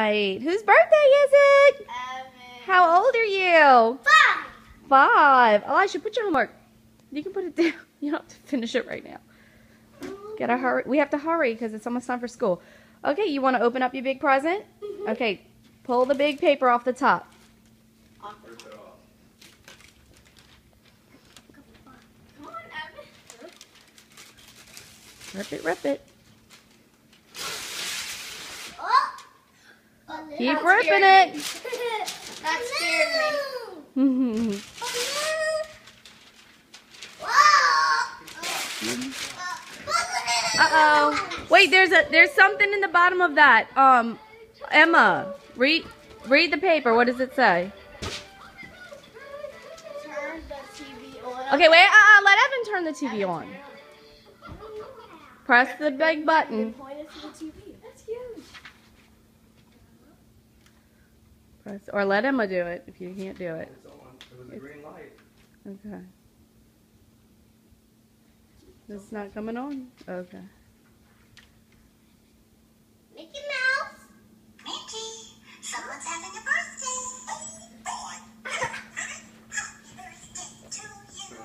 right. Whose birthday is it? Evan. How old are you? Five. Five. Oh, Elisha, put your homework. You can put it down. You don't have to finish it right now. Gotta hurry. We have to hurry because it's almost time for school. Okay, you want to open up your big present? Mm-hmm. Okay, pull the big paper off the top. Come on, Evan. Rip it, rip it. Oh. Keep That ripping scared it. me. That scared me. Uh oh. Wait, there's a there's something in the bottom of that. Um, Emma, read read the paper. What does it say? Turn the TV on. Okay, wait. Uh, uh let Evan turn the TV on. Press the big button. Point it to the TV. That's huge. Press or let Emma do it if you can't do it. It's on. It was a green light. Okay. It's not coming on. Okay. Mickey Mouse. Mickey, someone's having a birthday. Happy birthday to you.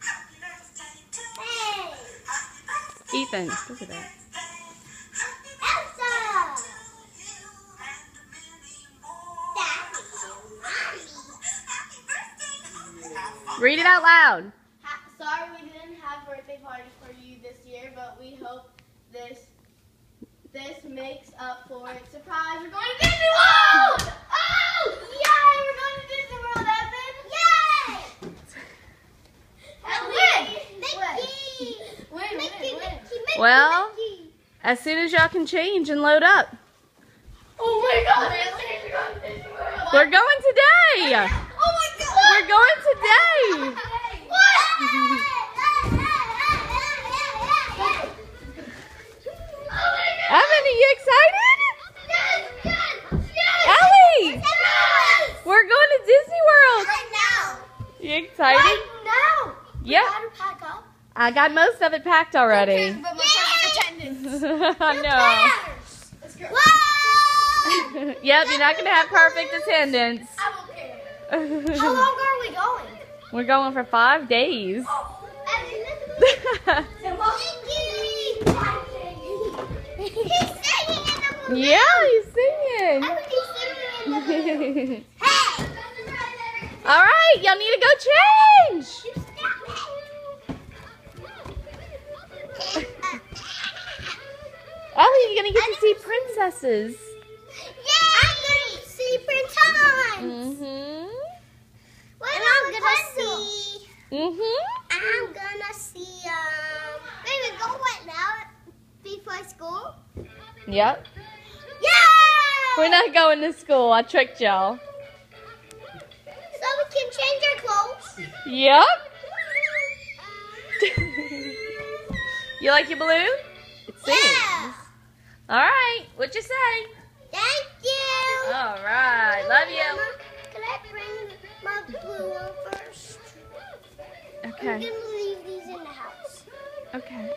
Happy birthday to you. Happy birthday. Ethan, look at that. Read it out loud. Ha- sorry we didn't have birthday party for you this year, but we hope this this makes up for it. Surprise! We're going to Disney World! Oh! Yay! We're going to Disney World, Evan! Yay! Win! Mickey! Win, Mickey, win, Mickey, Well- As soon as y'all can change and load up. Oh my god! We're going to Disney World! We're going today. Oh my god! We're going today. Evan, are you excited? Ellie, we're going to Disney World. You excited? Yep. I got most of it packed already. I know. yep, you're not gonna have perfect attendance. How long are we going? We're going for five days. yeah, he's singing. All right, y'all need to go change. Ellie, you're gonna get to see princesses. Yeah, I'm gonna see princesses. Mhm. And I'm gonna see. Mhm. I'm gonna see. Um. Maybe go what now? Before school? Yep. Yeah. We're not going to school. I tricked y'all. Yep. you like your balloon? It sings. Yeah. All right. What you say? Thank you. All right. Love you. Can I bring my balloon first? Okay. I'm gonna leave these in the house. Okay.